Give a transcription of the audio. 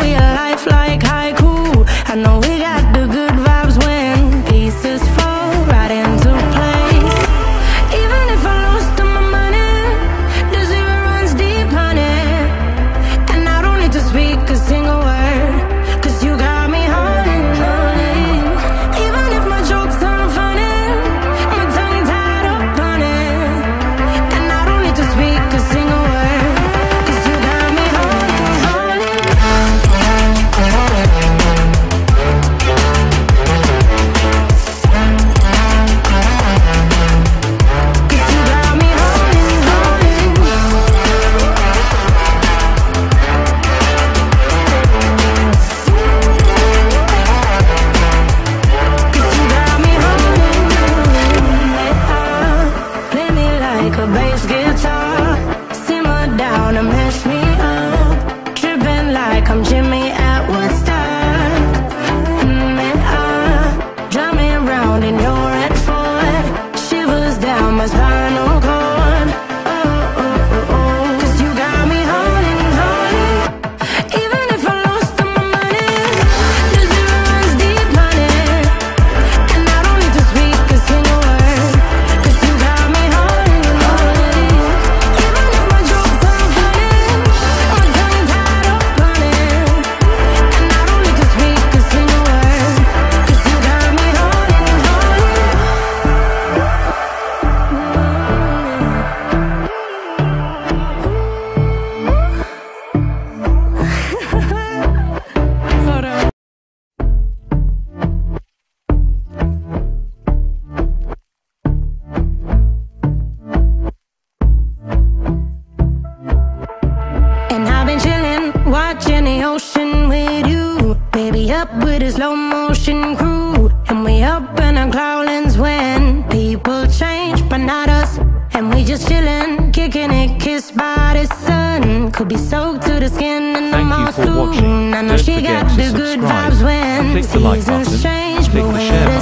we alive like on my side up with a slow motion crew. And we up in our growlings when People change, but not us. And we just chillin', kicking it, kissed by the sun. Could be soaked to the skin in the mall soon I know she got the good vibes when Seasons like change, but when